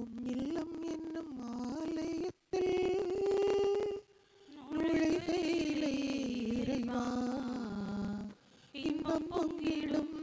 உம் இல்லம் என்னும் ஆலயத்தில் நுழைகையிலே இறைவா இன்பம் பொங்கிடும்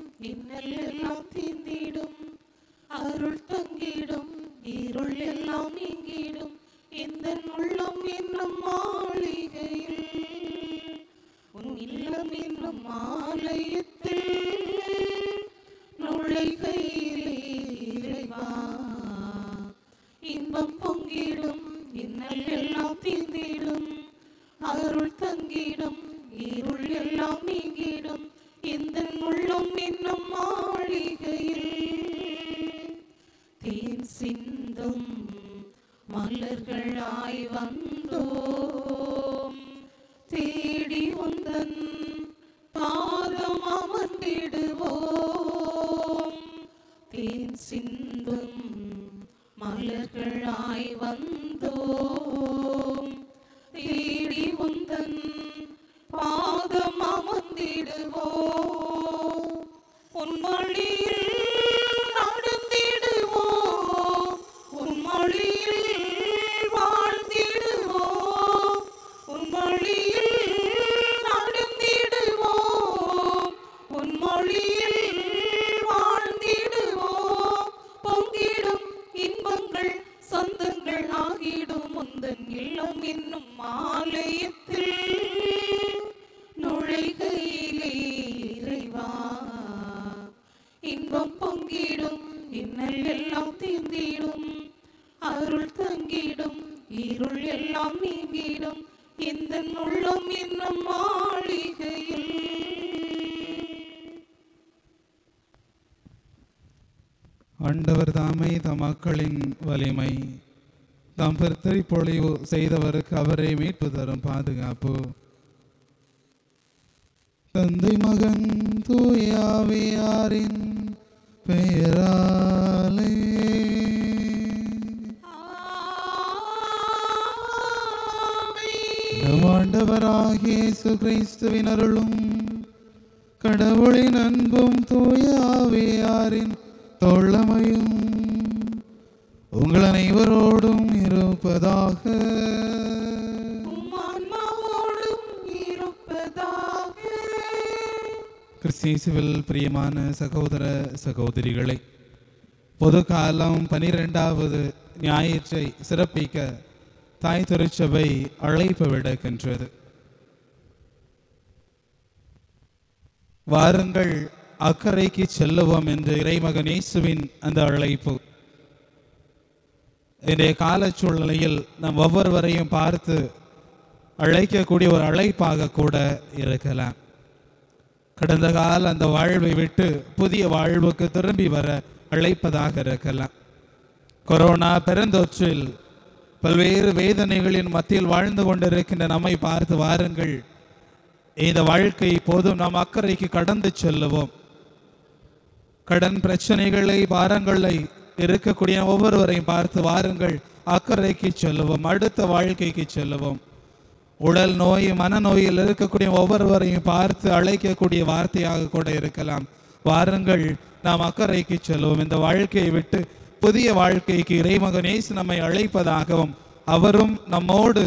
செய்தவருக்கு அவரே மீட்பு தரும் பாதுகாப்பு. தந்தை மகன் தூயாவியாரின் பெயராலே. நம் ஆண்டவராகிய இயேசு கிறிஸ்துவின் அருளும் கடவுளின் அன்பும் தூய ஆவியாரின் தோழமையும் உங்கள் அனைவரோடும் இருப்பதாக. ஆன்மாவோடும் பிரியமான சகோதர சகோதரிகளை பொது காலம் பனிரெண்டாவது ஞாயிற்றை சிறப்பிக்க தாய் திருச்சபை அழைப்பு விடுக்கின்றது வாருங்கள் அக்கறைக்கு செல்லுவோம் என்று இறைமகன் இயேசுவின் அந்த அழைப்பு. இன்றைய கால சூழ்நிலையில் நம் ஒவ்வொருவரையும் பார்த்து அழைக்கக்கூடிய ஒரு அழைப்பாக கூட இருக்கலாம். கடந்த கால அந்த வாழ்வை விட்டு புதிய வாழ்வுக்கு திரும்பி வர அழைப்பதாக இருக்கலாம். கொரோனா பெருந்தொற்றில் பல்வேறு வேதனைகளின் மத்தியில் வாழ்ந்து கொண்டிருக்கின்ற நம்மை பார்த்து வாருங்கள். இந்த வாழ்க்கை போதும் நாம் அக்கறைக்கு கடந்து செல்லுவோம். கடன் பிரச்சனைகளை பாரங்களை இருக்கக்கூடிய ஒவ்வொருவரையும் பார்த்து வாருங்கள். அக்கறைக்கு செல்லுவோம் அடுத்த வாழ்க்கைக்கு செல்லுவோம். உடல் நோய் மனநோயில் இருக்கக்கூடிய ஒவ்வொருவரையும் பார்த்து அழைக்கக்கூடிய வார்த்தையாக கூட இருக்கலாம். வாருங்கள் நாம் அக்கறைக்கு செல்வோம் இந்த வாழ்க்கையை விட்டு புதிய வாழ்க்கைக்கு இறைமகனேசு நம்மை அழைப்பதாகவும் அவரும் நம்மோடு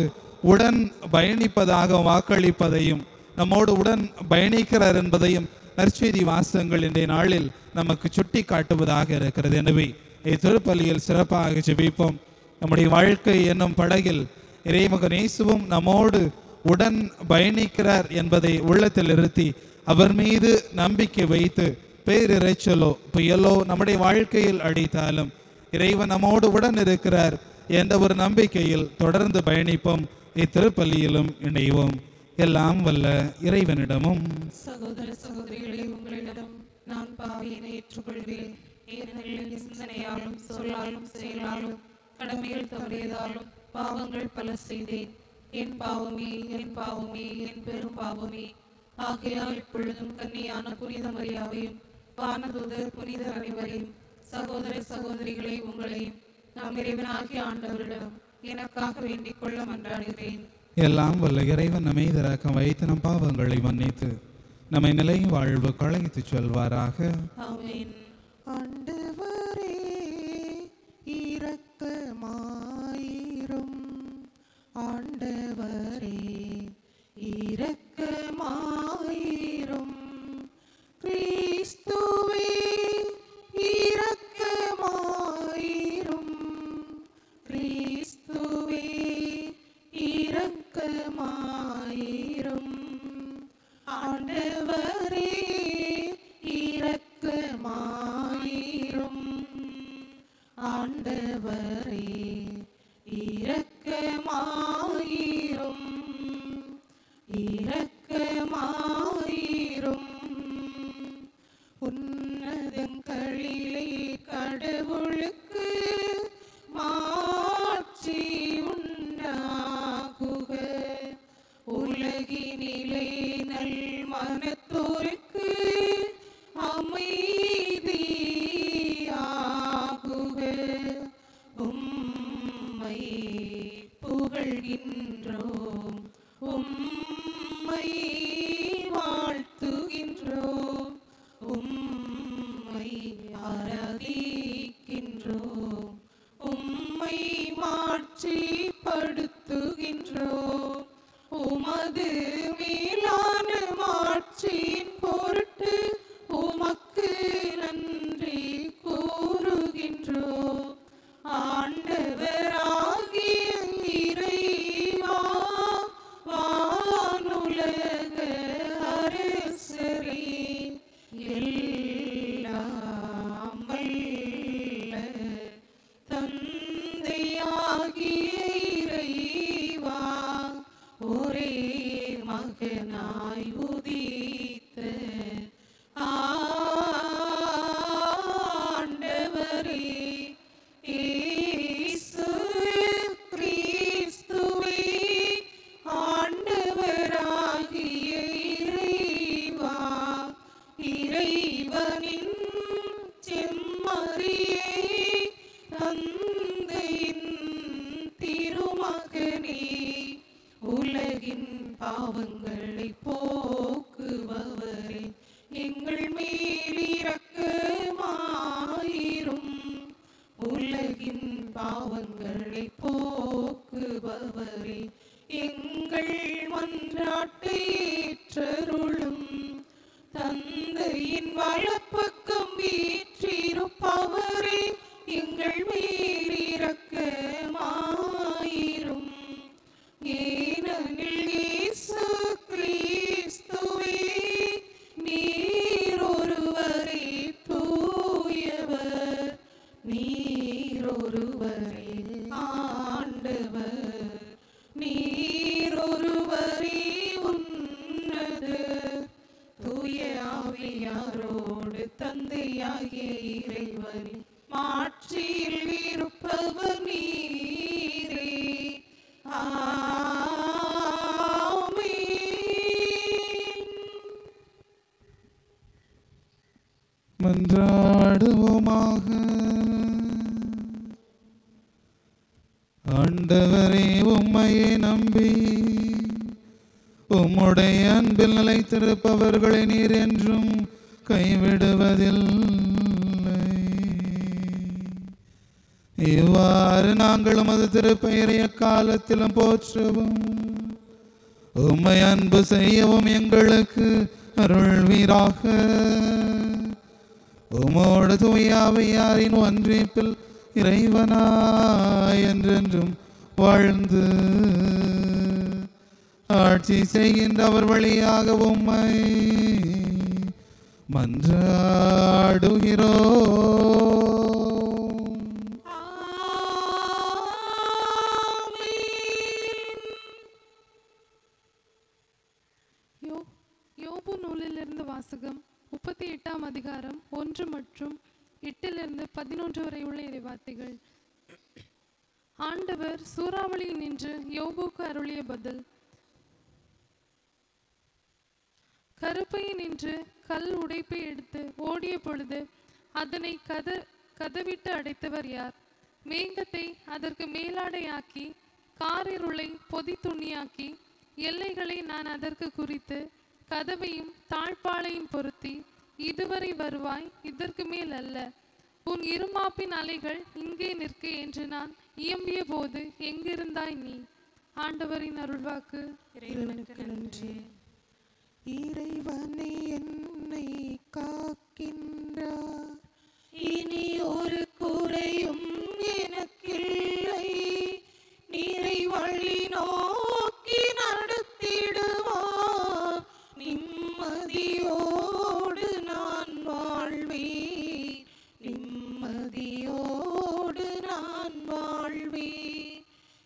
உடன் பயணிப்பதாகவும் வாக்களிப்பதையும் நம்மோடு உடன் பயணிக்கிறார் என்பதையும் நற்செய்தி வாசகங்கள் இன்றைய நாளில் நமக்கு சுட்டி காட்டுவதாக இருக்கிறது. எனவே இத்திருப்பலியில் சிறப்பாக ஜெபிப்போம். நம்முடைய வாழ்க்கை என்னும் படகில் இறைமகன் இயேசுவும் நம்மோடு உடன் பயணிக்கிறார் என்பதை உள்ளத்தில் நிறுத்தி அவர் மீது நம்பிக்கை வைத்து பேரிரைச்சலோ புயலோ நம்முடைய வாழ்க்கையில் அடித்தாலும் இறைவன் நம்மோடு உடன் இருக்கிறார் என்ற ஒரு நம்பிக்கையில் தொடர்ந்து பயணிப்போம். இத்திருப்பள்ளியிலும் இணைவோம். எல்லாம் வல்ல இறைவனிடமும். சகோதர சகோதரிகளை உங்களிடம் நான் பாவியினை ஏற்றுக்கொள்கிறேன் சிந்தனையாலும் சொல்லாலும் செயலாலும் கடமைகள் தவறியதாலும் பாவங்கள் பல செய்தேன். என் பாவமே என் பாவமே என் பெரும் பாவமே. ஆகையால் இப்பொழுதும் கன்னியான புனித மரியாவையும் வானதூதர் புனித அனைவரையும் சகோதர சகோதரிகளை உங்களையும் நாம் இறைவனாகிய ஆண்டவரிடம் எனக்காக வேண்டிக் கொள்ள மன்றாடுகிறேன். எல்லாம் வல்ல இறைவன் நம்மை வைத்து நம் பாவங்களை மன்னித்து நம்மை நிலை வாழ்வு களைத்துச் செல்வாராக. ஆமென். ஆண்டவரே இரக்க இரக்கமாயிரும். ஆண்டவரே இரக்கமாயிரும். கிறிஸ்துவே இரக்கமாயிரும். கிறிஸ்துவே இரக்கமாயிரும். ஆண்டவரே இரக்கமாயிரும் ஆண்டவரே இரக்கமாயிரும் இரக்கமாயிரும் உன்னதங்களிலே கடவுளுக்கு மாட்சி உண்டாகுக. உலகினிலே நல் மனத்தோருக்கு அமைதியாகுக. உம்மை புகழ்கின்றோம். உம்மை நீர் ஒருவரே ஆண்டவர். நீர் ஒருவரே உன்னத. தூய ஆவியாரோடு தந்தையாகிய இறைவனின் என்றும் கைவிடுவதில்லை. இவ்வாறு நாங்கள் உமது திருப்பெயரைய காலத்திலும் போற்றவும் உம்மை அன்பு செய்யவும் எங்களுக்கு அருள்வீராக. உமோடு தூயாவையாரின் ஒன்றிப்பில் இறைவனாய் என்றென்றும் வாழ்ந்து ஆட்சி செய்கின்ற அவர் வழியாக உம்மை மன்றாடுகிறோம். யோ யோபு நூலிலிருந்து வாசகம் முப்பத்தி எட்டாம் அதிகாரம் ஒன்று மற்றும் எட்டிலிருந்து பதினொன்று வரை உள்ள இறைவார்த்தைகள் ஆண்டவர் சூறாவளியில் நின்று யோபுக்கு அருளிய பதில் கருப்பையை நின்று கல் உடைப்பை எடுத்து ஓடிய பொழுது அதனை கத கதவிட்டு அடைத்தவர் யார்? மேகத்தை அதற்கு மேலாடையாக்கி காரிருளை பொதி துணியாக்கி எல்லைகளை நான் அதற்கு குறித்து கதவையும் தாழ்பாளையும் பொருத்தி இதுவரை வருவாய் இதற்கு மேல் அல்ல. உன் இருமாப்பின் அலைகள் இங்கே நிற்க என்று நான் இயம்பிய போது எங்கிருந்தாய் நீ? ஆண்டவரின் அருள்வாக்கு. நன்றி. இறைவனே என்னை காக்கின்றார். இனி ஒரு குறையும் எனக்கில்லை. நீரை வழி நோக்கி நடத்திடுவார். நிம்மதியோடு நான் வாழ்வேன். நிம்மதியோடு நான் வாழ்வேன்.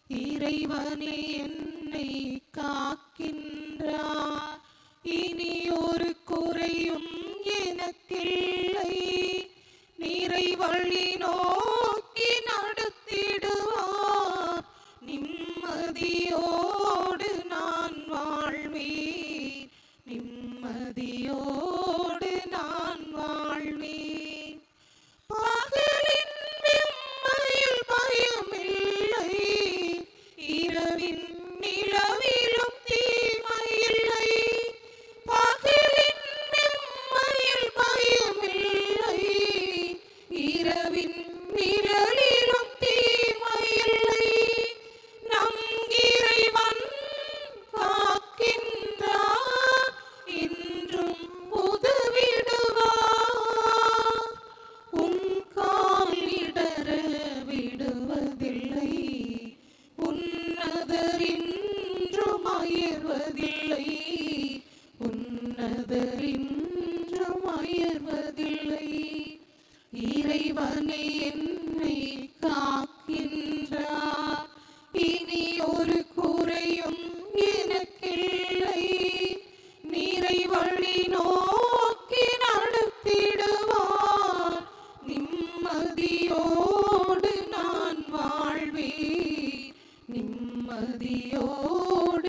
இறைவனே என்னை காக்கின்றார். இனி ஒரு குறையும் எனக்கில்லை. நீரை வழி நோக்கி நடத்திடுவார். நிம்மதியோடு நான் வாழ்வேன். நிம்மதியோ வழி நோக்கி நடத்திடுவார் நிம்மதியோடு நான் வாழ்வே நிம்மதியோடு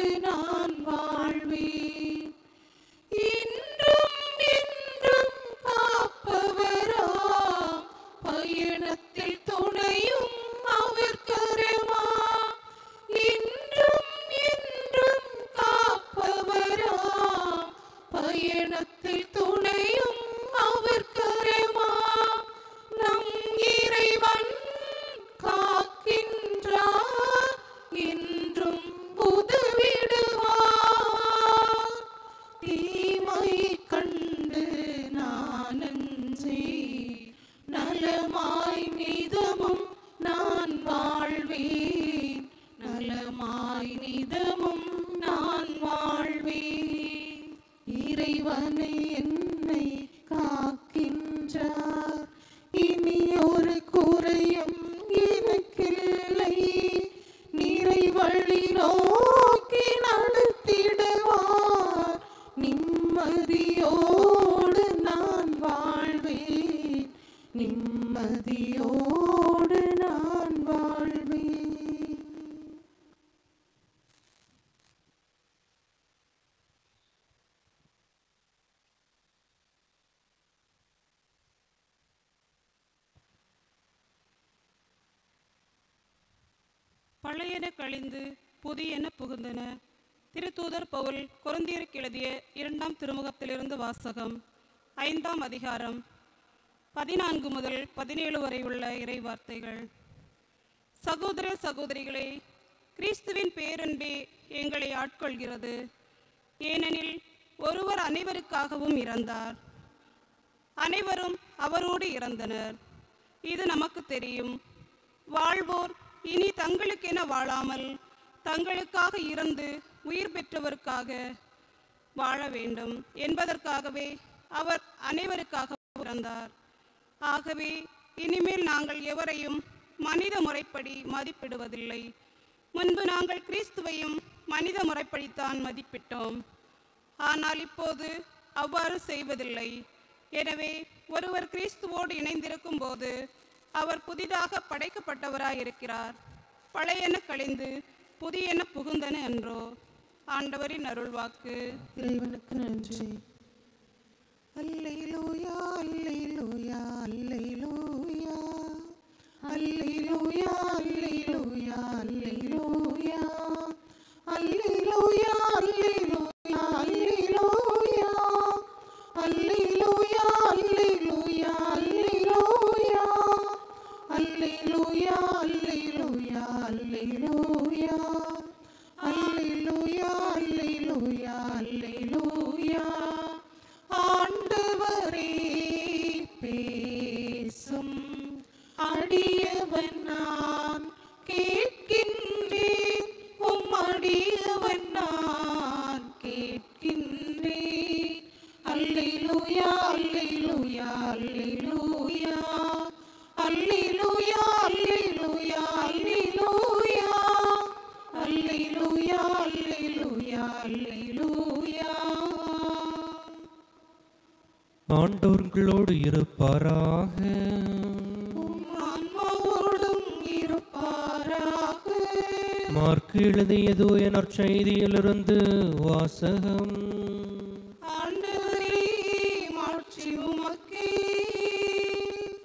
வாசகம் ஐந்தாம் அதிகாரம் பதினான்கு முதல் பதினேழு வரை உள்ள இறை வார்த்தைகள். சகோதர சகோதரிகளே கிறிஸ்துவின் பேரன்பே எங்களை ஆட்கொள்கிறது. ஏனெனில் ஒருவர் அனைவருக்காகவும் இறந்தார். அனைவரும் அவரோடு இறந்தனர். இது நமக்கு தெரியும். வாழ்வோர் இனி தங்களுக்கென வாழாமல் தங்களுக்காக இறந்து உயிர் பெற்றவருக்காக வாழ வேண்டும் என்பதற்காகவே அவர் அனைவருக்காக பிறந்தார். ஆகவே இனிமேல் நாங்கள் எவரையும் மனித முறைப்படி மதிப்பிடுவதில்லை. முன்பு நாங்கள் கிறிஸ்துவையும் மனித முறைப்படித்தான் மதிப்பிட்டோம். ஆனால் இப்போது அவ்வாறு செய்வதில்லை. எனவே ஒருவர் கிறிஸ்துவோடு இணைந்திருக்கும் போது அவர் புதிதாக படைக்கப்பட்டவராயிருக்கிறார். பழையன கழிந்து புதியன புகுந்தன என்றோ ஆண்டவரின் அருள்வாக்கு. இறைவனுக்கு நன்றி. அல்லை லூயா அல்லை லூயா அல்லை லூயா அல்லை லூயா அல்லை லூயா அல்லை லூயா அல்லை லூயா அல்லை லூயா அல்லை லூயா அல்லை லூயா அல்லை லூயா அல்லை லூயா அல்லை லூயா அல்லை லூயா அல்லை லூயா அல்லையிலூயா அல்லையிலூயா அல்லையிலூயா ஆண்டவரே பேசும். அடியவன் நான் கேட்கின்றேன். உம் அடியவன் நான் கேட்கின்றேன். அல்லையிலூயா அல்லையிலூயா அல்லையிலூயா அல்லையிலூயா அல்லையிலூயா அல்லையிலூயா ஆண்டவர்களோடு இருப்பாராக. ஆன்மாவோடும் இருப்பாராக. மார்க்கு எழுதியதோ என் செய்தியிலிருந்து வாசகம்.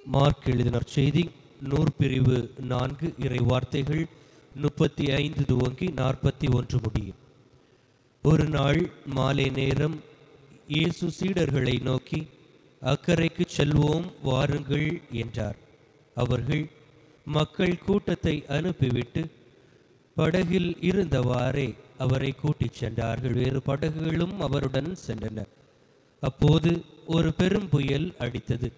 மார்க் எழுதின செய்தி நூற்பிரிவு நான்கு இறை வார்த்தைகள். முப்பத்தி ஐந்து துவங்கி நாற்பத்தி ஒன்று முடியும். ஒரு நாள் மாலை நேரம் இயேசு சீடர்களை நோக்கி அக்கறைக்கு செல்வோம் வாருங்கள் என்றார். அவர்கள் மக்கள் கூட்டத்தை அனுப்பிவிட்டு படகில் இருந்தவாறே அவரை கூட்டிச் சென்றார்கள் வேறு படகுகளும் அவருடன் சென்றன. அப்போது ஒரு பெரும் புயல் அடித்தது.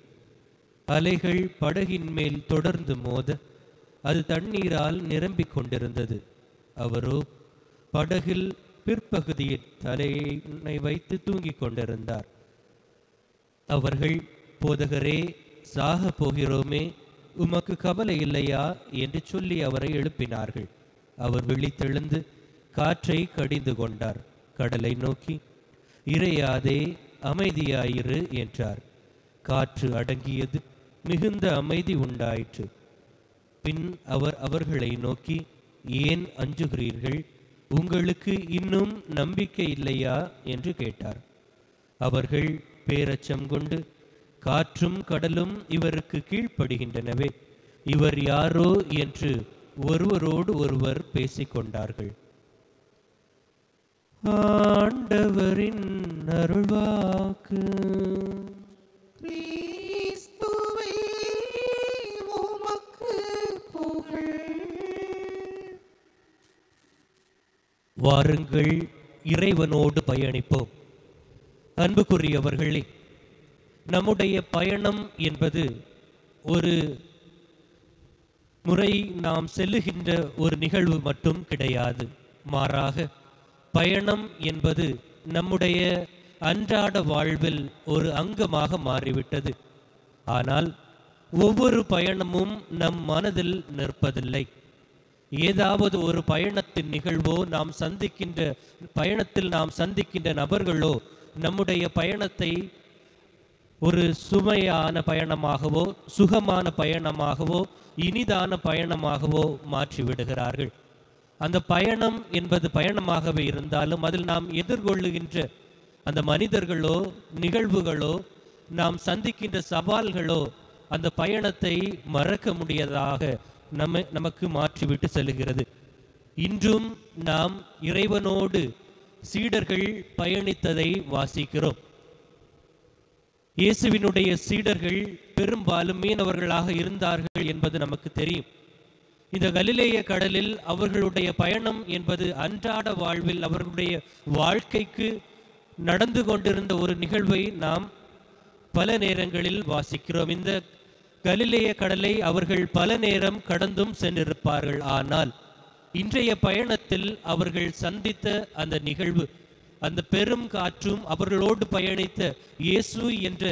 அலைகள் படகின் மேல் தொடர்ந்து மோத அது தண்ணீரால் நிரம்பிக் கொண்டிருந்தது. அவரோ படகில் பிற்பகுதியில் தலையை வைத்து தூங்கிக் கொண்டிருந்தார். அவர்கள் போதகரே சாக போகிறோமே உமக்கு கவலை இல்லையா? என்று சொல்லி அவரை எழுப்பினார்கள். அவர் விழித்தெழுந்து காற்றை கடிந்து கொண்டார். கடலை நோக்கி இறையாதே அமைதியாயிரு என்றார். காற்று அடங்கியது மிகுந்த அமைதி உண்டாயிற்று. பின் அவர் அவர்களை நோக்கி ஏன் அஞ்சுகிறீர்கள்? உங்களுக்கு இன்னும் நம்பிக்கை இல்லையா? என்று கேட்டார். அவர்கள் பேரச்சம் கொண்டு காற்றும் கடலும் இவருக்கு கீழ்ப்படுகின்றனவே இவர் யாரோ? என்று ஒருவரோடு ஒருவர் பேசிக்கொண்டார்கள் ஆண்டவரின் அருள்வாக்கு கிறிஸ்துவை வாருங்கள். இறைவனோடு பயணிப்போம். அன்புக்குரியவர்களே நம்முடைய பயணம் என்பது ஒரு முறை நாம் செல்லுகின்ற ஒரு நிகழ்வு மட்டும் கிடையாது. மாறாக பயணம் என்பது நம்முடைய அன்றாட வாழ்வில் ஒரு அங்கமாக மாறிவிட்டது. ஆனால் ஒவ்வொரு பயணமும் நம் மனதில் நிற்பதில்லை. ஏதாவது ஒரு பயணத்தின் நிகழ்வோ நாம் சந்திக்கின்ற பயணத்தில் நாம் சந்திக்கின்ற நபர்களோ நம்முடைய பயணத்தை ஒரு சுமையான பயணமாகவோ சுகமான பயணமாகவோ இனிதான பயணமாகவோ மாற்றி விடுகிறார்கள் அந்த பயணம் என்பது பயணமாகவே இருந்தாலும் அதில் நாம் எதிர்கொள்ளுகின்ற அந்த மனிதர்களோ நிகழ்வுகளோ நாம் சந்திக்கின்ற சவால்களோ அந்த பயணத்தை மறக்க முடியாததாக நம்ம நமக்கு மாற்றிவிட்டு செல்கிறது இன்றும் நாம் இறைவனோடு சீடர்கள் பயணித்ததை வாசிக்கிறோம். இயேசுவினுடைய சீடர்கள் பெரும்பாலும் மீனவர்களாக இருந்தார்கள் என்பது நமக்கு தெரியும். இந்த கலிலேய கடலில் அவர்களுடைய பயணம் என்பது அன்றாட வாழ்வில் அவர்களுடைய வாழ்க்கைக்கு நடந்து கொண்டிருந்த ஒரு நிகழ்வை நாம் பல நேரங்களில் வாசிக்கிறோம். இந்த கலிலேய கடலை அவர்கள் பல நேரம் கடந்தும் சென்றிருப்பார்கள். ஆனால் இன்றைய பயணத்தில் அவர்கள் சந்தித்த அந்த நிகழ்வு அந்த பெரும் காற்றும் அவர்களோடு பயணித்த இயேசு என்ற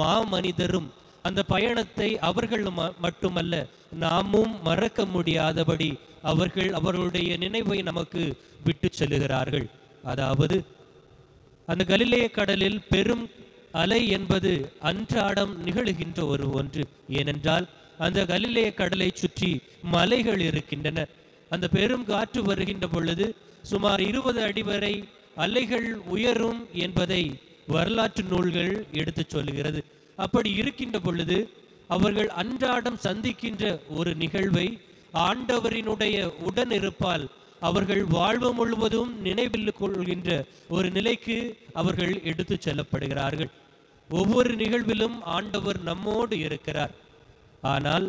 மாமனிதரும் அந்த பயணத்தை அவர்கள் மட்டுமல்ல நாமும் மறக்க முடியாதபடி அவர்கள் அவர்களுடைய நினைவை நமக்கு விட்டு செல்லுகிறார்கள். அதாவது அந்த கலிலேய கடலில் பெரும் அலை என்பது அன்றாடம் நிகழுகின்ற ஒரு ஒன்று. ஏனென்றால் அந்த கலிலேய கடலை சுற்றி மலைகள் இருக்கின்றன. அந்த பெரும் காற்று வருகின்ற பொழுது சுமார் இருபது அடி வரை அலைகள் உயரும் என்பதை வரலாற்று நூல்கள் எடுத்துச் சொல்லுகிறது. அப்படி இருக்கின்ற பொழுது அவர்கள் அன்றாடம் சந்திக்கின்ற ஒரு நிகழ்வை ஆண்டவரினுடைய உடனிருப்பால் அவர்கள் வாழ்வு முழுவதும் நினைவில் கொள்கின்ற ஒரு நிலைக்கு அவர்கள் எடுத்து செல்லப்படுகிறார்கள். ஒவ்வொரு நிகழ்விலும் ஆண்டவர் நம்மோடு இருக்கிறார். ஆனால்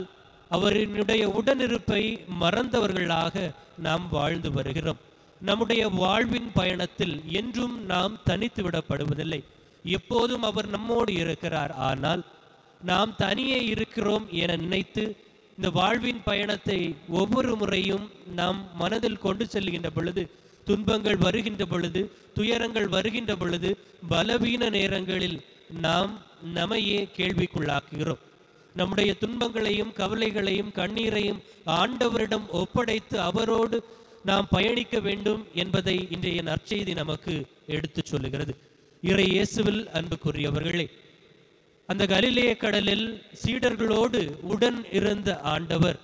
அவரினுடைய உடனிருப்பை மறந்தவர்களாக நாம் வாழ்ந்து வருகிறோம். நம்முடைய வாழ்வின் பயணத்தில் என்றும் நாம் தனித்து விடப்படுவதில்லை. எப்போதும் அவர் நம்மோடு இருக்கிறார். ஆனால் நாம் தனியே இருக்கிறோம் என நினைத்து இந்த வாழ்வின் பயணத்தை ஒவ்வொரு முறையும் நாம் மனதில் கொண்டு செல்கின்ற பொழுது துன்பங்கள் வருகின்ற பொழுது துயரங்கள் வருகின்ற பொழுது பலவீன நேரங்களில் நாம் நம்மையே கேள்விக்குள்ளாக்குகிறோம். நம்முடைய துன்பங்களையும் கவலைகளையும் கண்ணீரையும் ஆண்டவரிடம் ஒப்படைத்து அவரோடு நாம் பயணிக்க வேண்டும் என்பதை இன்றைய நற்செய்தி நமக்கு எடுத்துச் சொல்லுகிறது. இறை இயேசுவில் அன்புக்குரியவர்களே அந்த கலிலேய கடலில் சீடர்களோடு உடன் இருந்த ஆண்டவர்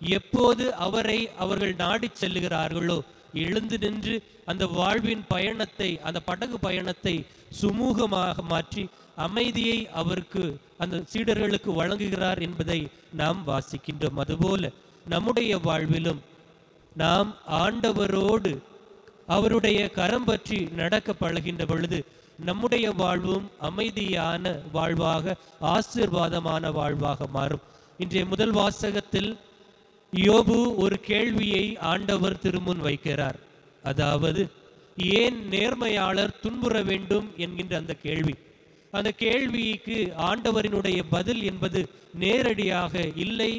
எப்போது அவரை அவர்கள் நாடி செல்லுகிறார்களோ எழுந்து நின்று அந்த வாழ்வின் பயணத்தை அந்த படகு பயணத்தை சுமூகமாக மாற்றி அமைதியை அவருக்கு அந்த சீடர்களுக்கு வழங்குகிறார் என்பதை நாம் வாசிக்கின்றோம். அதுபோல நம்முடைய வாழ்விலும் நாம் ஆண்டவரோடு அவருடைய கரம் பற்றி நடக்க பழகின்ற பொழுது நம்முடைய வாழ்வும் அமைதியான வாழ்வாக ஆசீர்வாதமான வாழ்வாக மாறும். இன்றைய முதல் வாசகத்தில் யோபு ஒரு கேள்வியை ஆண்டவர் திருமுன் வைக்கிறார். அதாவது ஏன் நேர்மையாளர் துன்புற வேண்டும் என்கின்ற அந்த கேள்வி. அந்த கேள்விக்கு ஆண்டவரினுடைய பதில் என்பது நேரடியாக இல்லை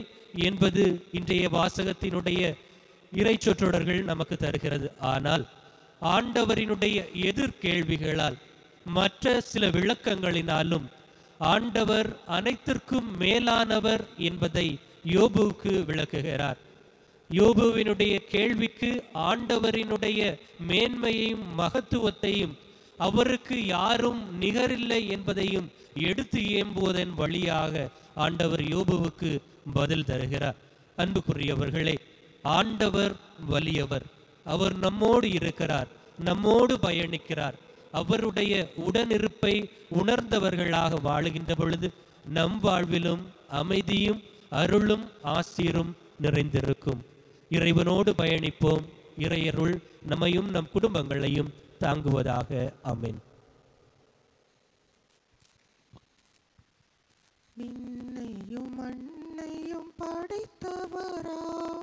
என்பது இன்றைய வாசகத்தினுடைய இறைச்சொற்றொடர்கள் நமக்கு தருகிறது. ஆனால் ஆண்டவரினுடைய எதிர்கேள்விகளால் மற்ற சில விளக்கங்களினாலும் ஆண்டவர் அனைத்திற்கும் மேலானவர் என்பதை யோபுவுக்கு விளக்குகிறார். யோபுவினுடைய கேள்விக்கு ஆண்டவரினுடைய மேன்மையையும் மகத்துவத்தையும் அவருக்கு யாரும் நிகரில்லை என்பதையும் எடுத்து ஏம்புவதன் வழியாக ஆண்டவர் யோபுவுக்கு பதில் தருகிறார். அன்புக்குரியவர்களே ஆண்டவர் வலியவர். அவர் நம்மோடு இருக்கிறார் நம்மோடு பயணிக்கிறார். அவருடைய உடனிருப்பை உணர்ந்தவர்களாக வாழுகின்ற பொழுது நம் வாழ்விலும் அமைதியும் அருளும் ஆசீரும் நிறைந்திருக்கும். இறைவனோடு பயணிப்போம். இறையருள் நம்மையும் நம் குடும்பங்களையும் தாங்குவதாக. அமேன் விண்ணையும் மண்ணையும் படைத்தவராம்.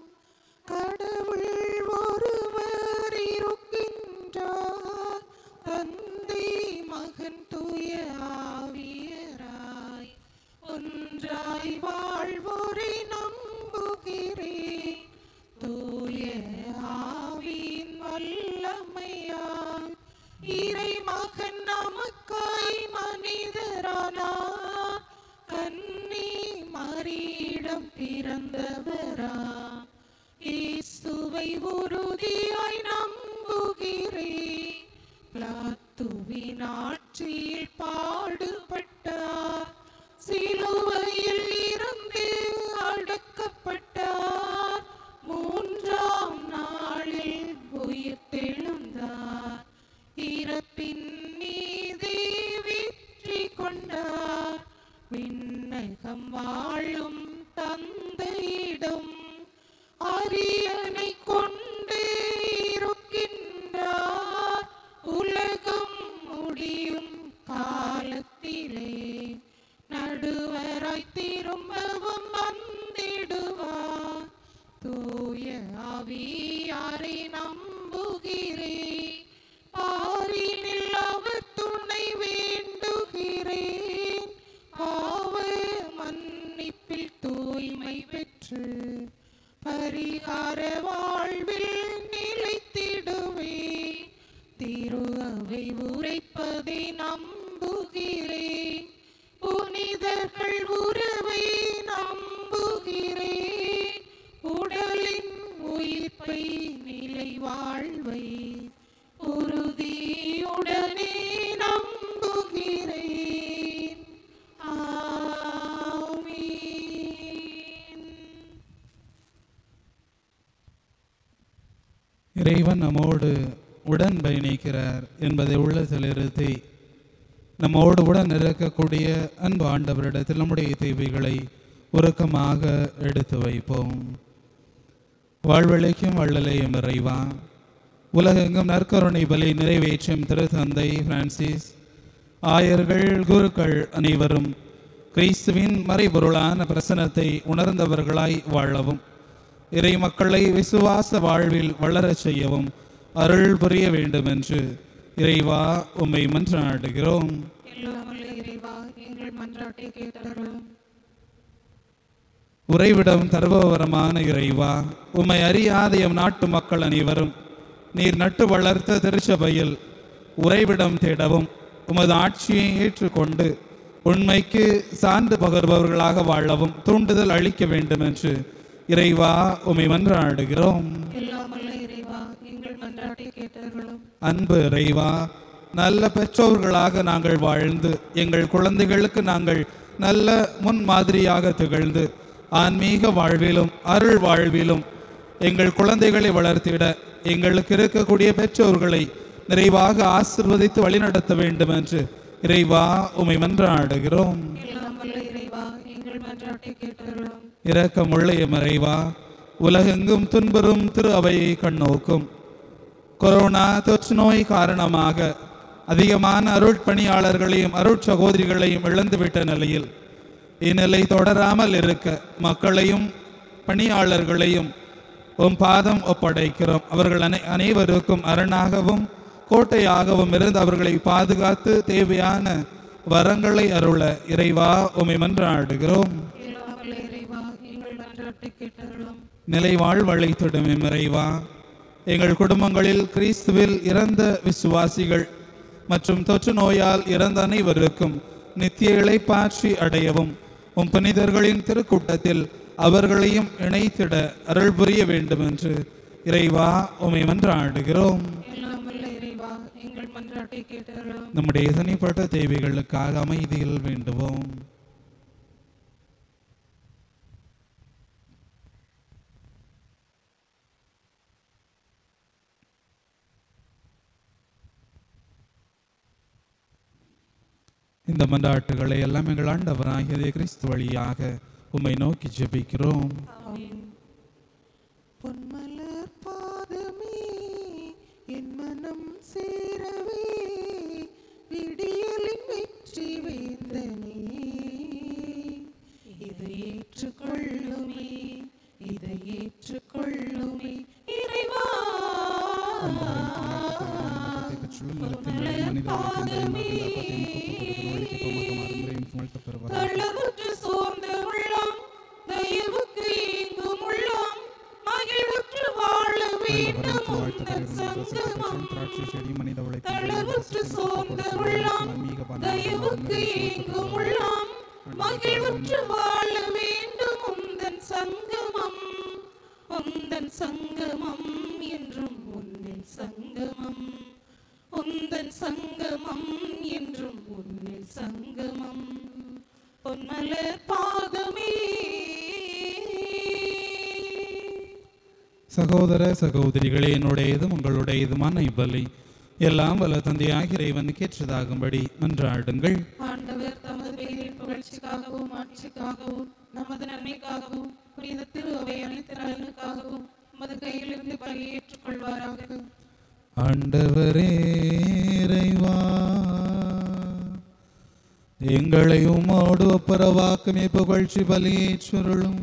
கடவுள் ஒருவர் இருக்கின்றார். தந்தை மகன் தூய ஆவியராய் ஒன்றாய் வாழ்வோரை நம்புகிறேன். தூய ஆவியின் வல்லமையால் இறை மகன் நமக்காய் மனிதரானார். கன்னி மரியிடம் பிறந்தவரா இயேசுவை உறுதியாய் நம்புகிறேன். பிளாத்துவினாற்றில் பாடுபட்டார். சிலுவையில் இருந்து அடக்கப்பட்டார். மூன்றாம் நாளில் உயிர் தெழுந்தார் இறப்பின் மீது வெற்றி கொண்டார். விண்ணகம் வாழும் தந்தையிடம் அரியணை கொண்டு இருக்கின்றார். முடியும் நம்மோடு இருக்கக்கூடிய அன்பு ஆண்டவரிடத்தில் நம்முடைய தேவைகளை உருக்கமாக எடுத்து வைப்போம். வாழ்வழைக்கும் வள்ளலையும் இறைவா உலகெங்கும் நற்கருணை பலி நிறைவேற்றும் திருத்தந்தை பிரான்சிஸ் ஆயர்கள் குருக்கள் அனைவரும் கிறிஸ்துவின் மறைபொருளான பிரசனத்தை உணர்ந்தவர்களாய் வாழவும் இறை மக்களை விசுவாச வாழ்வில் வளரச் செய்யவும் அருள் புரிய வேண்டும் என்று இறைவா உம்மை மன்றாடுகிறோம். எல்லாம் எங்கள் மன்றாட்டை கேட்டருளும் உறைவிடம் தருபவரமான இறைவா உம்மை அறியாத எம் நாட்டு மக்கள் அனைவரும் நீர் நட்டு வளர்த்த திருச்சபையில் உறைவிடம் தேடவும் உமது ஆட்சியை ஏற்றுக்கொண்டு உண்மைக்கு சான்று பகர்பவர்களாக வாழவும் தூண்டுதல் அளிக்க வேண்டும் என்று இறைவா உம்மை மன்றாடுகிறோம். அன்பு இறைவா நல்ல பெற்றோர்களாக நாங்கள் வாழ்ந்து எங்கள் குழந்தைகளுக்கு நாங்கள் நல்ல முன்மாதிரியாக திகழ்ந்து ஆன்மீக வாழ்விலும் அருள் வாழ்விலும் எங்கள் குழந்தைகளை வளர்த்திட எங்களுக்கு இருக்கக்கூடிய பெற்றோர்களை நிறைவாக ஆசிர்வதித்து வழிநடத்த வேண்டும் என்று இறைவா உமை மன்றாடுகிறோம். எல்லாம் வல்ல இரக்கமுள்ள உலகெங்கும் துன்புறும் திரு அவையை கண்ணோக்கும். கொரோனா தொற்று நோய் காரணமாக அதிகமான அருட்பணியாளர்களையும் அருட்சகோதரிகளையும் இழந்துவிட்ட நிலையில் இந்நிலை தொடராமல் இருக்க மக்களையும் பணியாளர்களையும் உம் பாதம் ஒப்படைக்கிறோம். அவர்கள் அனை அனைவருக்கும் அரணாகவும் கோட்டையாகவும் இருந்து அவர்களை பாதுகாத்து தேவையான வரங்களை அருள இறைவா உமை மன்றாடுகிறோம். நிலை வாழ்வழைத்திடும் இறைவா. எங்கள் குடும்பங்களில் கிறிஸ்துவில் இறந்த விசுவாசிகள் மற்றும் தொற்று நோயால் இறந்த அனைவருக்கும் நித்திய இளைப்பாற்றி அடையவும். உம் புனிதர்களின் திருக்கூட்டத்தில் அவர்களையும் இணைத்திட அருள் புரிய வேண்டும் என்று இறைவா உமை மன்றாடுகிறோம். நம்முடைய தனிப்பட்ட தேவைகளுக்காக அமைதியில் வேண்டுவோம். இந்த மன்றாட்டுகளை எல்லாம் எங்கள் ஆண்டவராகிய கிறிஸ்து வழியாக உம்மை நோக்கி ஜெபிக்கிறோம். பொன்மலர் பாதமே என் மனம் சேரவே விடியலின் வெற்றி வேந்தனே. இதை ஏற்றுக்கொள்ளுமே இதை ஏற்று சகோதர சகோதரிகளே என்னுடையதும் உங்களுடையதுமான இப்பலி எல்லாம் வல்ல தந்தையாக இறைவனுக்கு ஏற்றதாகும்படி மன்றாடுங்கள். ஆண்டவர் தமது பெயரின் புகழ்ச்சிக்காகவும் ஆட்சிக்காகவும் நமது நன்மைக்காகவும் புனித திரு அவை அனைத்து நலனுக்காகவும் உமது கையிலிருந்து பலியை ஏற்றுக்கொள்வாராக. ஆண்டவரே இறைவா எங்களை உம்மோடு ஒப்புரவாக்குமே புகழ்ச்சி பலியேற்றுருளும்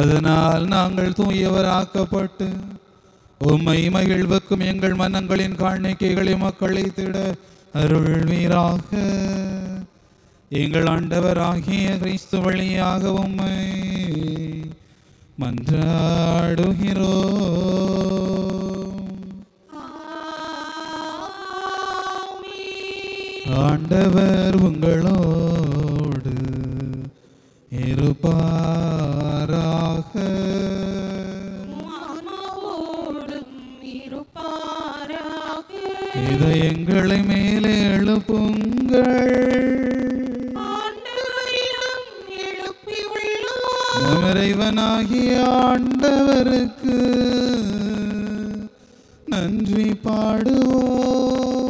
அதனால் நாங்கள் தூயவராக்கப்பட்டு உம்மை மகிழ்வுக்கும் எங்கள் மனங்களின் காணிக்கைகளை மக்களை திட அருள்வீராக. எங்கள் ஆண்டவராகிய கிறிஸ்து வழியாக உம்மை மன்றாடுகிறோ ஆண்டவர் உங்களோடு இருப்பார். இருப்பாராக. இதயங்களை மேலே எழுப்புங்கள். ஆண்டவரிடம் எழுப்பி உள்ளோம் நம் இறைவனாகிய ஆண்டவருக்கு நன்றி பாடுவோம்.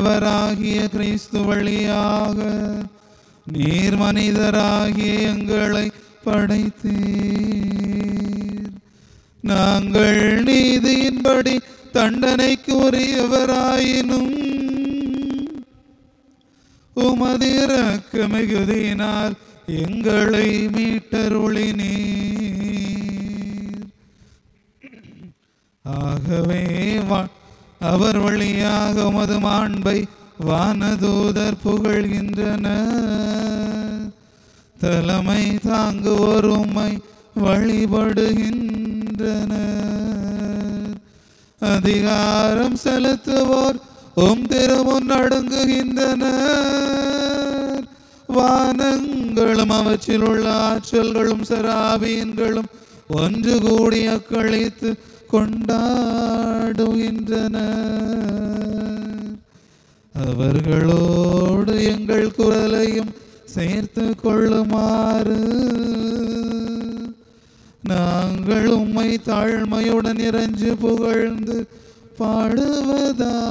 ஆண்டவராகிய கிறிஸ்து வழியாக நீர் மனிதராகிய எங்களை படைத்தீர். நாங்கள் நீதியின்படி தண்டனைக்கு உரியவராயினும் உமதிரக்க மிகுதியினால் எங்களை மீட்டருளினீர் ஆகவே வா- அவர் வழியாக உமது மாண்பை வானதூதர் புகழ்கின்றனர் தலைமை தாங்குவோர் உம்மை வழிபடுகின்றனர் அதிகாரம் செலுத்துவோர் உம் திருமுன் நடுங்குகின்றனர். வானங்களும் அவற்றில் உள்ள ஆற்றல்களும் சராபீன்களும் ஒன்று கூடி அக்களித்து கொண்டாடுகின்றனர். அவர்களோடு எங்கள் குரலையும் சேர்த்து கொள்ளுமாறு. நாங்கள் உம்மை தாழ்மையுடன் இறைஞ்சு புகழ்ந்து பாடுவதாவது.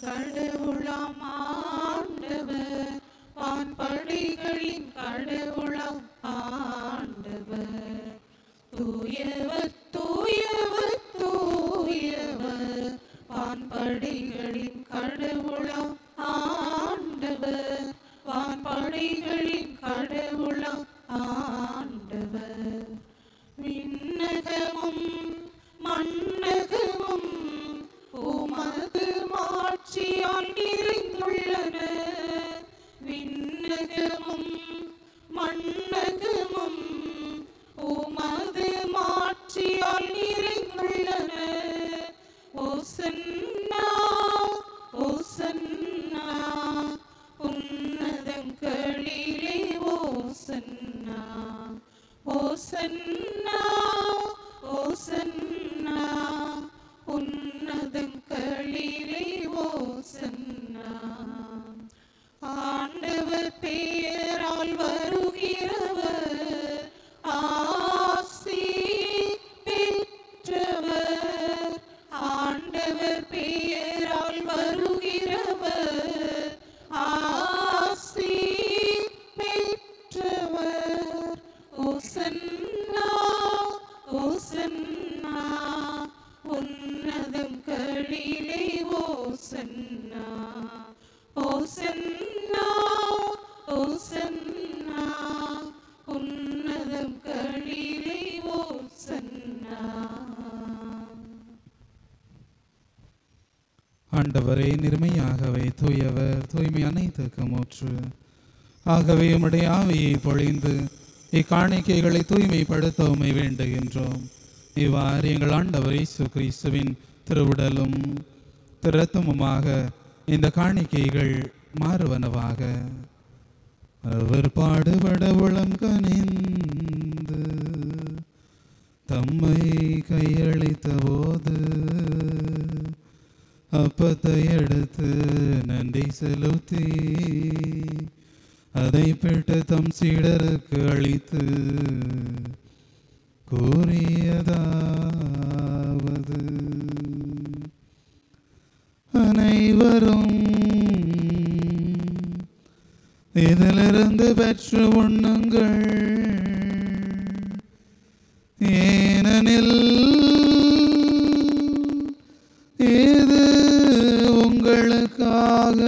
கடவுளாம் ஆண்டவர். வான்படைகளின் கடவுளாம் ஆண்டவர். தூயவர் தூயவர் தூயவர். வான்படைகளின் கடவுளாம் ஆண்டவர். வான்படைகளின் கடவுளாம் ஆண்டவர். விண்ணகமும் மன்னகமும் உமது மாட்சியால் நிறைந்துள்ளன விண்ணகமும் மண்ணகமும் உமது மாட்சியால் நிறைந்துள்ளன ஓசன்னா ஓசன்னா உன்னதங்களிலே ஓசன்னா. ஓசன்னா ஓசன்னா உன்னதங்களிலே ஓசன்னா. ஆண்டவர் பெயரால் வருகிறவர் ஆசி பெற்றவர். ஆண்டவர் பெயரால் வருகிறவர் ஆசி பெற்றவர். ஓசன்னா. வழியிலே ஓசன்னா ஓசன்னா ஓசன்னா உன்னதம் களிலே ஓசன்னா ஆண்டவரே நிர்மையாகவே தூயவர் தூய்மை அனைத்துக்கும் மூற்று ஆகவே உம்முடைய ஆவியை பொழிந்து இக்காணிக்கைகளை தூய்மைப்படுத்த வேண்டுகின்றோம். இவ்வாறு எங்கள் ஆண்டவர் இயேசு கிறிஸ்துவின் திருவுடலும் திருத்தமுமாக இந்த காணிக்கைகள் மாறுவனவாக. அவர் பாடுபட உளம் கனிந்து தம்மை கையளித்த போது அப்பத்தை எடுத்து நன்றி செலுத்தி அதை பெற்று தம் சீடருக்கு அளித்து கூறியதாவது. அனைவரும். இதிலிருந்து பெற்று உண்ணுங்கள். ஏனெனில் இது உங்களுக்காக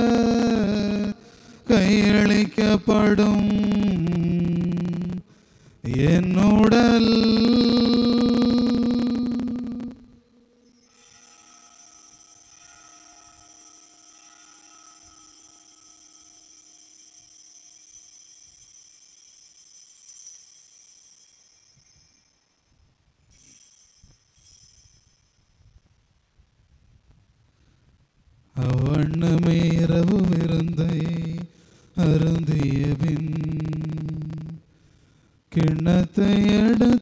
கையளிக்கப்படும். என் உடல் வண்ணமே இரவு விருந்தை அருந்திய பின் கிண்ணத்தை எடுத்து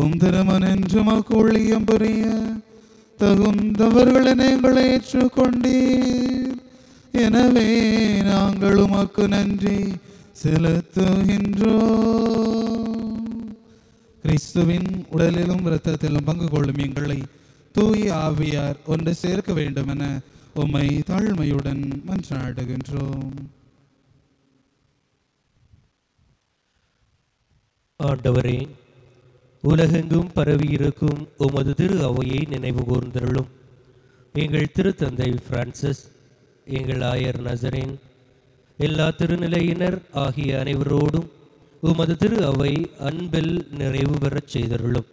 உம் திருமன் என்று உமக்கு புரிய தகுந்தவர்களை நீங்கள் ஏற்றுக்கொண்டீர். எனவே நாங்கள் உமக்கு நன்றி செலுத்துகின்றோம். கிறிஸ்துவின் உடலிலும் இரத்தத்திலும் பங்கு கொள்ளும் எங்களை தூய் ஆவியார் ஒன்று சேர்க்க வேண்டும் என உம்மை தாழ்மையுடன் மன்றாடுகின்றோம். ஆண்டவரே உலகெங்கும் பரவியிருக்கும் உமது திரு அவையை நினைவு கூர்ந்தருளும். எங்கள் திருத்தந்தை பிரான்சிஸ் எங்கள் ஆயர் நசரேன் எல்லா திருநிலையினர் ஆகிய அனைவரோடும் உமது திரு அவை அன்பில் நிறைவு பெறச் செய்தருளும்.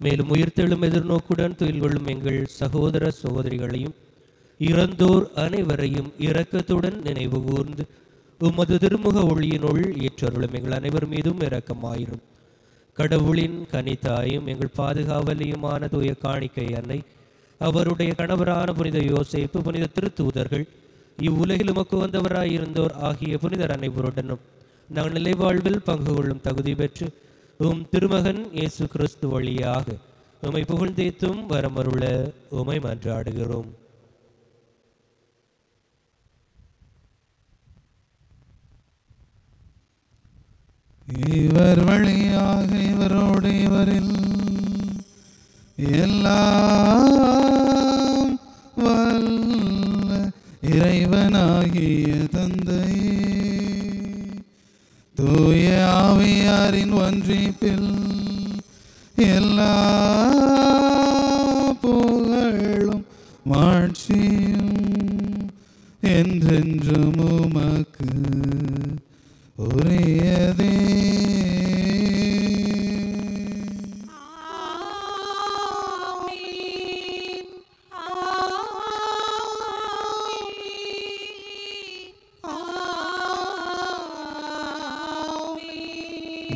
மேலும் உயிர்த்தெழும் எதிர்நோக்குடன் துயில் கொள்ளும் எங்கள் சகோதர சகோதரிகளையும் இறந்தோர் அனைவரையும் இரக்கத்துடன் நினைவு கூர்ந்து உமது திருமுக ஒளியினுள் ஏற்றருளும். எங்கள் அனைவர் மீதும் இரக்கமாயிரும். கடவுளின் கனித்தாயும் எங்கள் பாதுகாவலியுமான தூய காணிக்கை அன்னை அவருடைய கணவரான புனித யோசிப்பு புனித திருத்தூதர்கள் இவ்வுலகில் உமக்கு வந்தவராயிருந்தோர் ஆகிய புனிதர் அனைவருடனும் நாங்கள் நிலை வாழ்வில் பங்கு கொள்ளும் தகுதி பெற்று உம் திருமகன் இயேசு கிறிஸ்து வழியாக உமை புகழ்ந்தேத்தும் வரமருள உமை மன்றாடுகிறோம். இவர் வழியாக இவரோடு இவரில் எல்லாம் வல்ல இறைவனாகிய தந்தை தூய ஆவியாரின் ஒன்றிப்பில் எல்லா புகழும் மாட்சியும் என்றென்றும் உமக்கு உரியதே.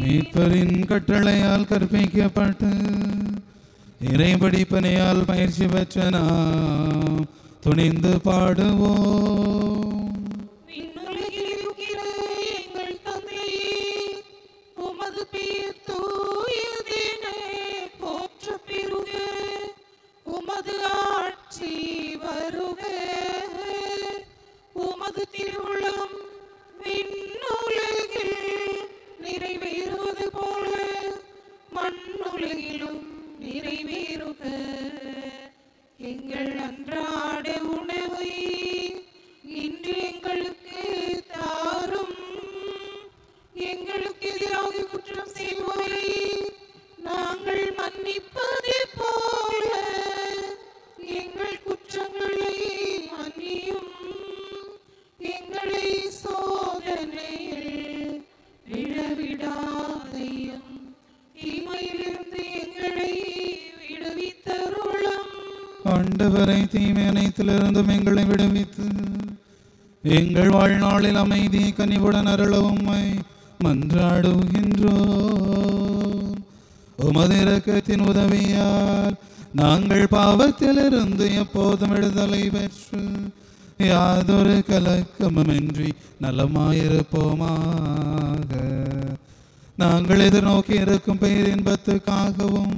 மீட்பரின் கட்டளையால் கற்பிக்கப்பட்டு இறைபடிப்பனையால் பயிற்சி பெற்ற நாம் துணிந்து பாடுவோம். அமைதி கனிவுடன் அருளவும்மை மன்றாடுகின்றோம். உமது இரக்கத்தின் உதவியால் நாங்கள் பாவத்திலிருந்து எப்போதும் விடுதலை பெற்று யாதொரு கலக்கமின்றி நலமாயிருப்போமாக. நாங்கள் எதிர்நோக்கி இருக்கும் பேரின்பத்துக்காகவும் இன்பத்துக்காகவும்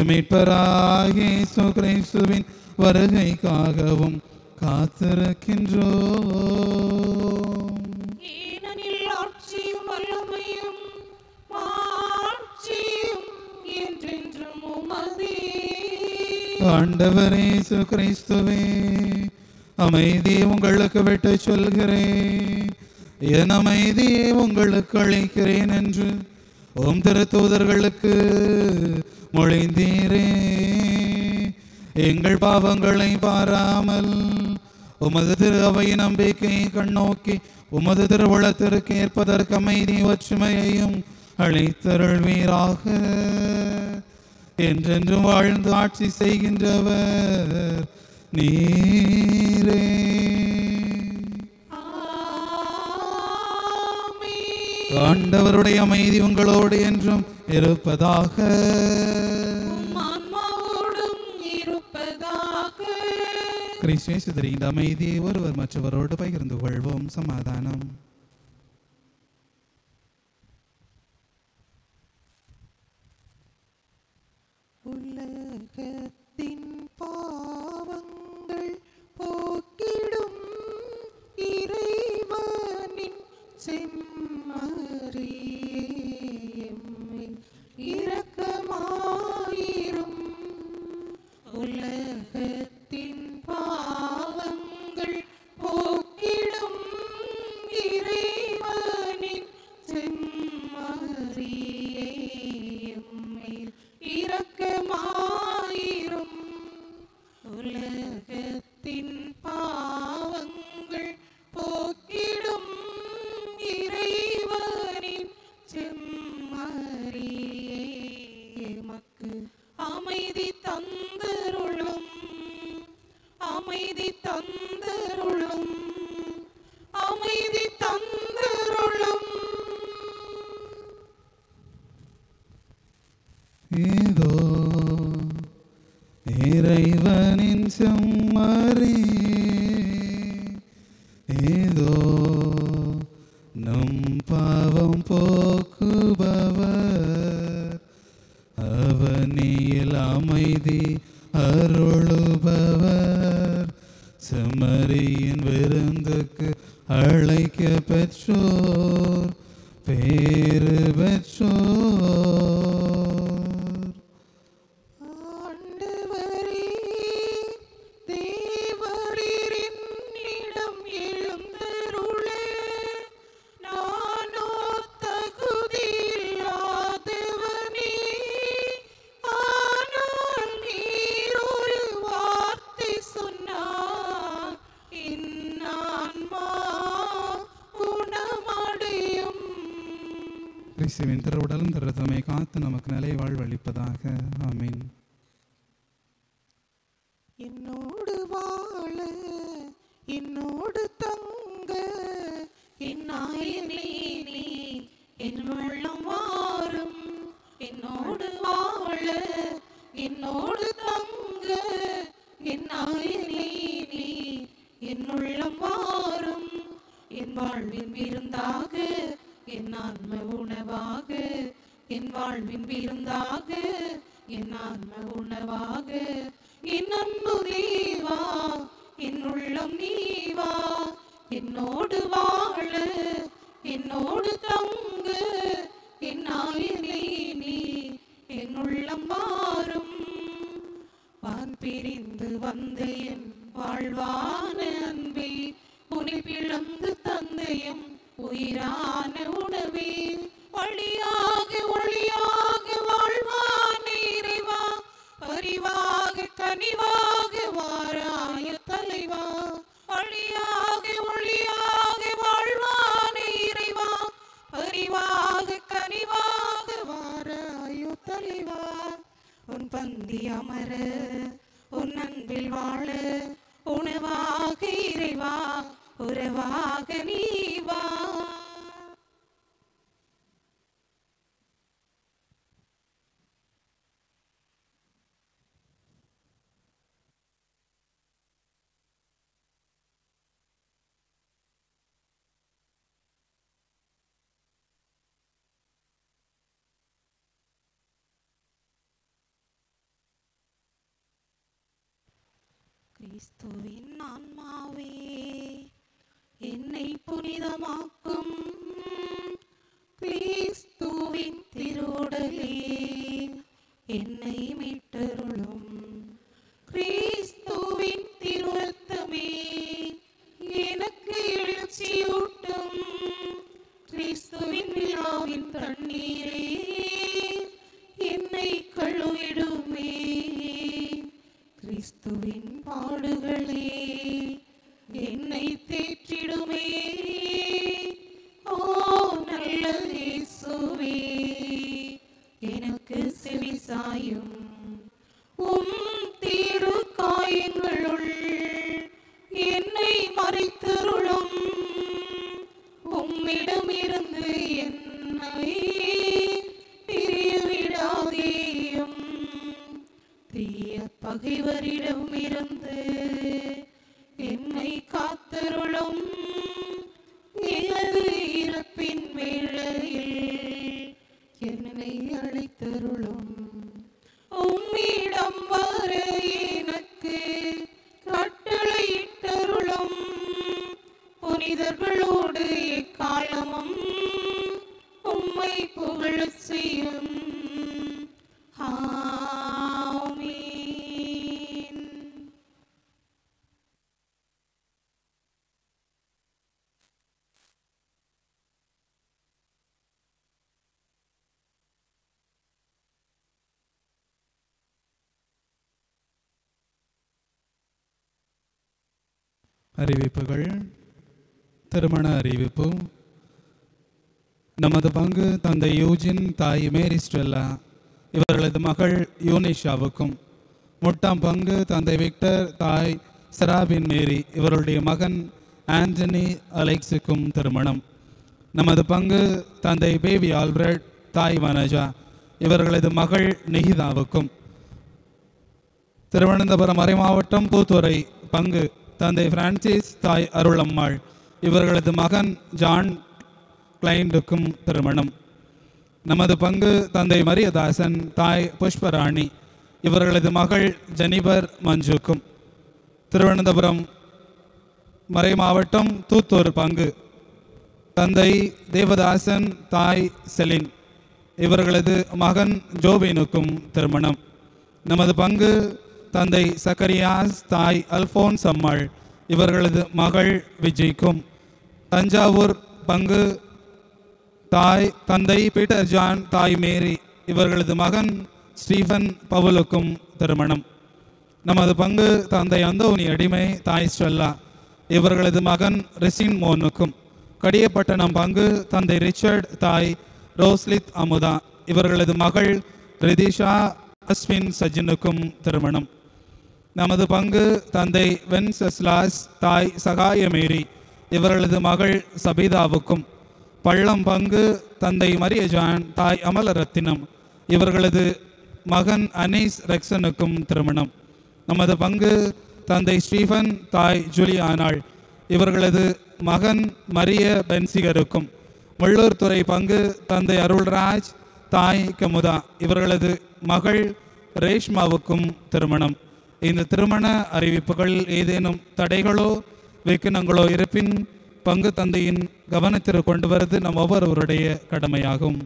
எமைப்பராகிய கிறிஸ்துவின் வருகைக்காகவும் காத்திருக்கின்றோ ஆண்டவரே இயேசு கிறிஸ்துவே அமைதி உங்களுக்கு விட்டு சொல்கிறேன். என் அமைதியை உங்களுக்கு அளிக்கிறேன் என்று ஓம் திருத்தூதர்களுக்கு மொழிந்தீரே. எங்கள் பாவங்களை பாராமல் உமது திரு அவை நம்பிக்கையை கண்ணோக்கி உமது திருவுளத்திற்கு ஏற்பதற்கு அமைதி ஒற்றுமையையும் அளித்தருள்வீராக. என்றென்றும் வாழ்ந்து ஆட்சி செய்கின்றவர் நீரே. ஆண்டவருடைய அமைதி உங்களோடு என்றும் இருப்பதாக. கிறிஸ்துவே தெரிந்த அமைதியை ஒருவர் மற்றவரோடு பகிர்ந்து கொள்வோம். சமாதானம். உலகத்தின் பாவங்கள் போக்கிடும் இறைவனின் செம்மறியம்மை இரக்கமாயிரும். உலகத்தின் பாவங்கள் போக்கிடும் இறைவனின் செம்மறியம்மை இரக்கமாயிரும் உலகத்தின் பாவங்கள் போக்கிடும் இறைவனின் செம்மறியே. எமக்கு அமைதி தந்தருளும் அமைதி தந்தருளும். இறைவனின் வான் பிரிந்து வந்த என் வாழ்வான அன்பே உனை பிளந்து தந்தையும் உயிரான உணவே. வழியாக ஒளியாக வாழ்வான இறைவா பரிவாக கனிவாக வாரா அடி அமர உன் அன்பில் வாழ உணவாக இறைவா உறவாக நீ வா. கிறிஸ்துவின் ஆன்மாவே. என்னை புனிதமாக்கும் கிறிஸ்துவின் திருடலே என்னை மீட்டருளும் கிறிஸ்துவின் திருரத்தமே எனக்கு எழுச்சியூட்டும் கிறிஸ்துவின் விழாவின் தண்ணீரே. என்னை கழுவிடுமே. கிறிஸ்துவின் மகளே என்னை தேற்றிடுமே. ஓ நல்ல இயேசுவே எனக்கு செவிசாயும் உம் தீரு காயங்களுள் என்னை மறைத்தருளும். உம்மிடமிருந்து என்னை பிரியவிடாதேயும் தீய பகைவரிடமிருந்து தாய் மேரி ஸ்டெல்லா இவர்களது மகள் யூனிஷாவுக்கும் முட்டாம் பங்கு தந்தை விக்டர் தாய் சராபின் மேரி இவருடைய மகன் ஆண்டனி அலெக்ஸுக்கும் திருமணம். நமது பங்கு தந்தை பேபி ஆல்பர்ட் தாய் வனஜா இவர்களது மகள் நிகிதாவுக்கும். திருவனந்தபுரம் மறைமாவட்டம் பூத்துறை பங்கு தந்தை பிரான்சிஸ் தாய் அருளம்மாள் இவர்களது மகன் ஜான் கிளைண்டுக்கும் திருமணம். நமது பங்கு தந்தை மரியதாசன் தாய் புஷ்பராணி இவர்களது மகள் ஜெனிபர் மஞ்சுக்கும். திருவனந்தபுரம் மறை மாவட்டம் தூத்தூர் பங்கு. தந்தை தேவதாசன் தாய் செலின் இவர்களது மகன் ஜோபினுக்கும் திருமணம். நமது பங்கு தந்தை சக்கரியாஸ் தாய் அல்போன்ஸ் அம்மாள் இவர்களது மகள் விஜய்க்கும். தஞ்சாவூர் பங்கு தாய் தந்தை பீட்டர் ஜான் தாய் மேரி இவர்களது மகன் ஸ்டீஃபன் பவுலுக்கும் திருமணம். நமது பங்கு தந்தை அந்தோனி அடிமை தாய் ஸ்டெல்லா இவர்களது மகன் ரிசின் மோனுக்கும். கடியப்பட்டணம் பங்கு தந்தை ரிச்சர்ட் தாய் ரோஸ்லித் அமுதா இவர்களது மகள் ரிதிஷா அஸ்வின் சஜினுக்கும் திருமணம். நமது பங்கு தந்தை வென்செஸ்லாஸ் தாய் சகாயமேரி இவர்களது மகள் சபிதாவுக்கும். பள்ளம் பங்கு தந்தை மரியஜான் தாய் அமலரத்தினம். இவர்களது மகன் அனீஸ் ரெக்சனுக்கும் திருமணம். நமது பங்கு தந்தை ஸ்டீஃபன் தாய் ஜூலியானாள் இவர்களது மகன் மரிய பென்சிகருக்கும். வள்ளூர் துறை பங்கு தந்தை அருள்ராஜ் தாய் கமுதா. இவர்களது மகள் ரேஷ்மாவுக்கும் திருமணம். இந்த திருமண அறிவிப்புகள் ஏதேனும் தடைகளோ விக்கினங்களோ இருப்பின் பங்கு தந்தையின் கவனத்திற்கு கொண்டு வருவது நம் ஒவ்வொருவருடைய கடமையாகும்.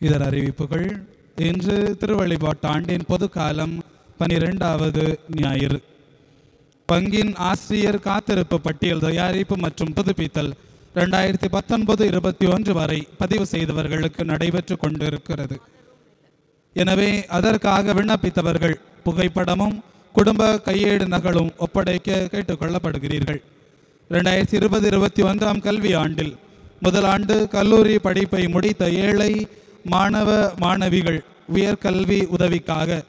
இதர் அறிவிப்புகள் இன்று திருவழிபாட்டு ஆண்டின் பொது காலம் பனிரெண்டாவது ஞாயிறு. பங்கின் ஆசிரியர் காத்திருப்பு பட்டியல் தயாரிப்பு மற்றும் புதுப்பித்தல் ரெண்டாயிரத்தி பத்தொன்பது இருபத்தி ஒன்று வரை பதிவு செய்தவர்களுக்கு நடைபெற்று கொண்டிருக்கிறது. எனவே அதற்காக விண்ணப்பித்தவர்கள் புகைப்படமும் குடும்ப கையேடு நகலும் ஒப்படைக்க கேட்டுக்கொள்ளப்படுகிறீர்கள் ரெண்டாயிரத்தி இருபது இருபத்தி ஒன்றாம் கல்வி ஆண்டில் முதல் ஆண்டு கல்லூரி படிப்பை முடித்த ஏழை மாணவ மாணவிகள் உயர்கல்வி உதவிக்காக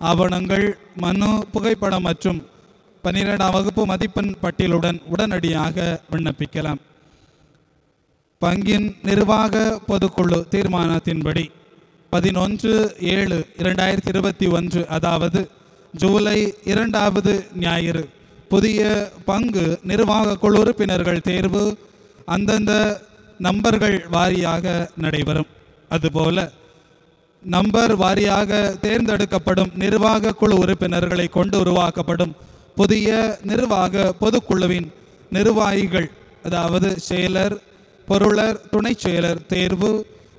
ஆவணங்கள் மனு புகைப்படம் மற்றும் பன்னிரெண்டாம் வகுப்பு மதிப்பெண் பட்டியலுடன் உடனடியாக விண்ணப்பிக்கலாம். பங்கின் நிர்வாக பொதுக்குழு தீர்மானத்தின்படி பதினொன்று ஏழு இரண்டாயிரத்தி இருபத்தி ஒன்று அதாவது ஜூலை இரண்டாவது ஞாயிறு புதிய பங்கு நிர்வாக குழு உறுப்பினர்கள் தேர்வு அந்தந்த நம்பர்கள் வாரியாக நடைபெறும். அதுபோல நம்பர் வாரியாக தேர்ந்தெடுக்கப்படும் நிர்வாக குழு உறுப்பினர்களை கொண்டு உருவாக்கப்படும் புதிய நிர்வாக பொதுக்குழுவின் நிர்வாகிகள் அதாவது செயலர் பொருளர் துணை செயலர் தேர்வு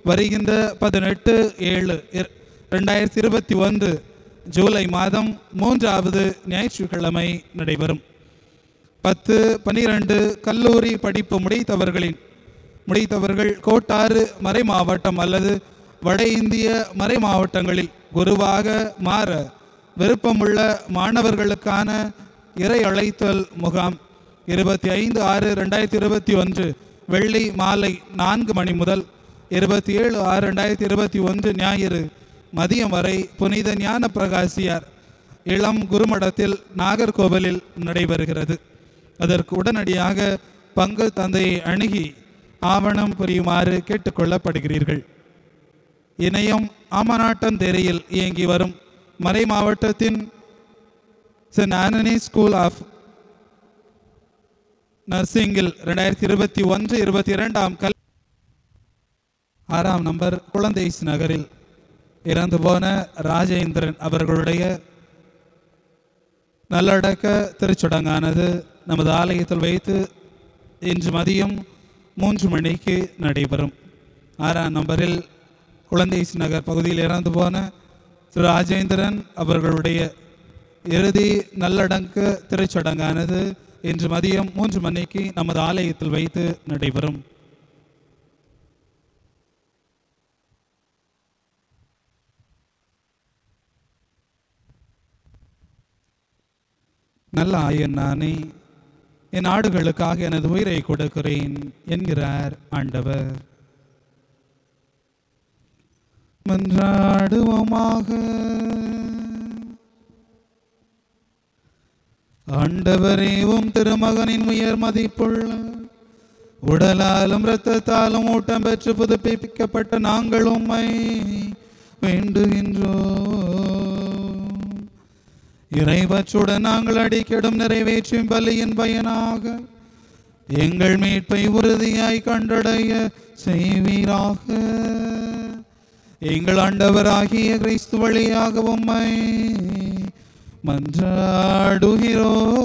வருகின்ற பதினெட்டு ஏழு ரெண்டாயிரத்தி இருபத்தி ஒன்று ஜூலை மாதம் மூன்றாவது ஞாயிற்றுக்கிழமை நடைபெறும். பத்து பனிரெண்டு கல்லூரி படிப்பு முடித்தவர்களின் முடித்தவர்கள் கோட்டாறு மறை மாவட்டம் அல்லது வட இந்திய மறை மாவட்டங்களில் குருவாக மாற விருப்பமுள்ள மாணவர்களுக்கான இறை அழைத்தல் முகாம் இருபத்தி ஐந்து ஆறு ரெண்டாயிரத்தி இருபத்தி ஒன்று வெள்ளி மாலை நான்கு மணி முதல் இருபத்தி ஏழு ஆறு ரெண்டாயிரத்தி இருபத்தி ஒன்று ஞாயிறு மதியம் வரை புனித ஞான பிரகாசியார் இளம் குருமடத்தில் நாகர்கோவிலில் நடைபெறுகிறது. அதற்கு உடனடியாக பங்கு தந்தையை அணுகி ஆவணம் புரியுமாறு கேட்டுக்கொள்ளப்படுகிறீர்கள். இணையம் ஆமநாட்டம் இயங்கி வரும் மறை மாவட்டத்தின் சென்ட் ஆனனி ஸ்கூல் ஆஃப் நர்சிங்கில் ரெண்டாயிரத்தி இருபத்தி ஒன்று இருபத்தி இரண்டாம் கல் ஆறாம் நம்பர் குழந்தைஸ் நகரில் இறந்து போன ராஜேந்திரன் அவர்களுடைய நல்லடக்க திருச்சடங்கானது நமது ஆலயத்தில் வைத்து இன்று மதியம் மூன்று மணிக்கு நடைபெறும். ஆறாம் நம்பரில் குழந்தைஸ் நகர் பகுதியில் இறந்து போன திரு ராஜேந்திரன் அவர்களுடைய இறுதி நல்லடங்கு திருச்சடங்கானது இன்று மதியம் மூன்று மணிக்கு நமது ஆலயத்தில் வைத்து நடைபெறும். நல்ல ஆயன் நானே என் ஆடுகளுக்காக எனது உயிரை கொடுக்கிறேன் என்கிறார் ஆண்டவர். மன்றாடுவோமாக ஆண்டவரேவும் திருமகனின் உயர் மதிப்புள்ள உடலாலும் இரத்தத்தாலும் ஊட்டம் பெற்று புதுப்பிக்கப்பட்ட நாங்கள் உம்மை வேண்டுகின்றோ இறைவற்றுடன் நாங்கள் அடிக்கடும் நிறைவேற்றும் பலியின் பயனாக எங்கள் மீட்பை உறுதியாய் கண்டடைய செய்வீராக. எங்கள் ஆண்டவராகிய கிறிஸ்து வழியாக உம்மை மன்றாடுகிறோம்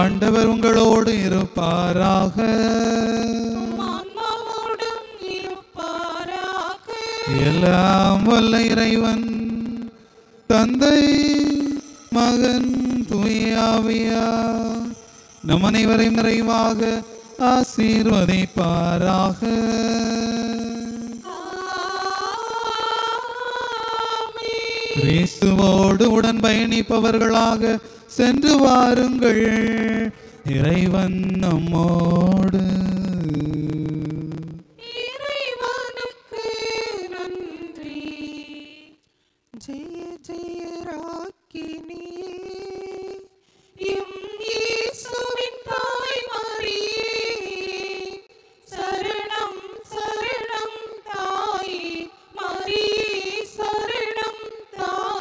ஆண்டவர் உங்களோடு இருப்பாராக. எல்லாம் வல்ல இறைவன் தந்தை மகன் தூயாவியா நம் அனைவரையும் நிறைவாக ஆசீர்வதிப்பாராக. கிறிஸ்துவோடு உடன் பயணிப்பவர்களாக சென்று வாருங்கள். இறைவன் நம்மோடு ஜெய ஜெய ராக்கினி சரணம் சரணம் தாயே. மரியே சரணம். தாயே